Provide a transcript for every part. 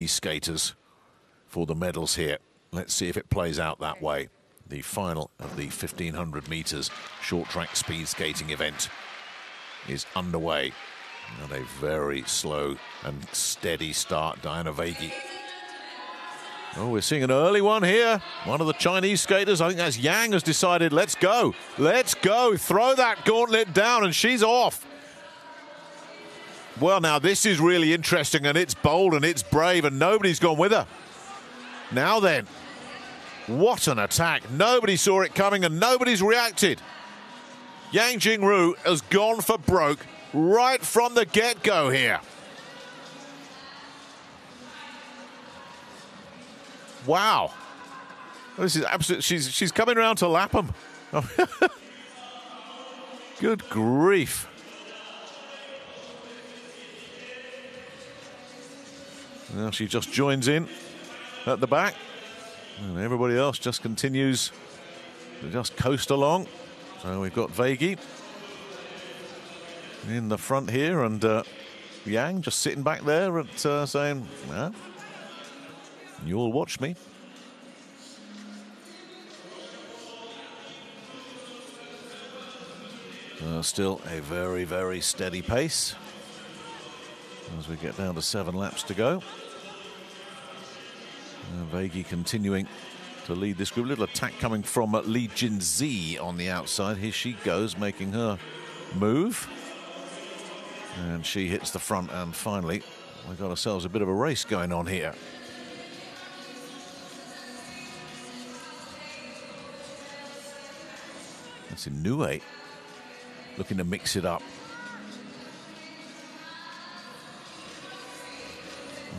these skaters for the medals here. Let's see if it plays out that way. The final of the 1500 meters short track speed skating event is underway. And a very slow and steady start, Diana Vegi. Oh, we're seeing an early one here. One of the Chinese skaters, I think that's Yang, has decided, let's go. Let's go. Throw that gauntlet down, and she's off. Well, now this is really interesting, and it's bold and it's brave, and nobody's gone with her. Now then, what an attack. Nobody saw it coming, and nobody's reacted. Yang Jingru has gone for broke right from the get go here. Wow. This is absolute. She's she's coming around to Lapham. Good grief. Now she just joins in at the back. And everybody else just continues to just coast along. So we've got Vegi in the front here and uh, Yang just sitting back there and uh, saying, you'll watch me. Uh, still a very, very steady pace as we get down to seven laps to go. Uh, Vegi continuing to lead this group. A little attack coming from Li Jinzi on the outside. Here she goes, making her move. And she hits the front, and finally, we've got ourselves a bit of a race going on here. That's in Nue, looking to mix it up.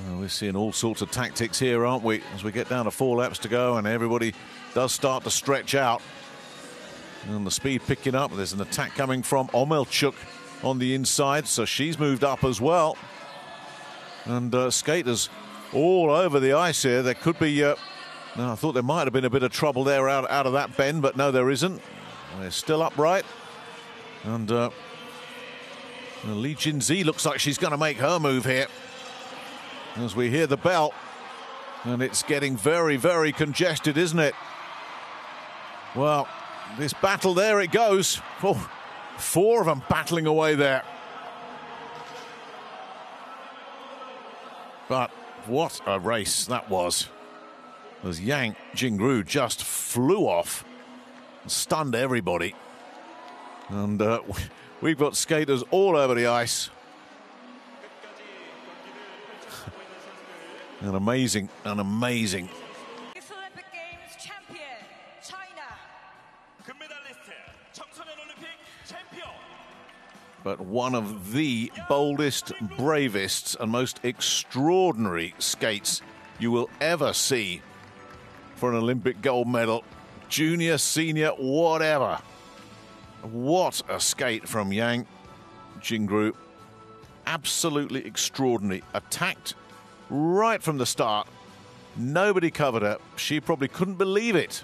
Well, we're seeing all sorts of tactics here, aren't we? As we get down to four laps to go, and everybody does start to stretch out. And the speed picking up. There's an attack coming from Omelchuk on the inside, so she's moved up as well. And uh, skaters all over the ice here. There could be. Uh, no, I thought there might have been a bit of trouble there out, out of that bend, but no, there isn't. They're still upright. And uh, Li Jinzi looks like she's going to make her move here. As we hear the bell. And it's getting very, very congested, isn't it? Well, this battle, there it goes. Oh, four of them battling away there. But what a race that was. As Yang Jingru just flew off, stunned everybody. And uh, we've got skaters all over the ice. An amazing, an amazing but one of the boldest, bravest, and most extraordinary skates you will ever see for an Olympic gold medal. Junior, senior, whatever. What a skate from Yang Jingru. Absolutely extraordinary. Attacked right from the start. Nobody covered her. She probably couldn't believe it.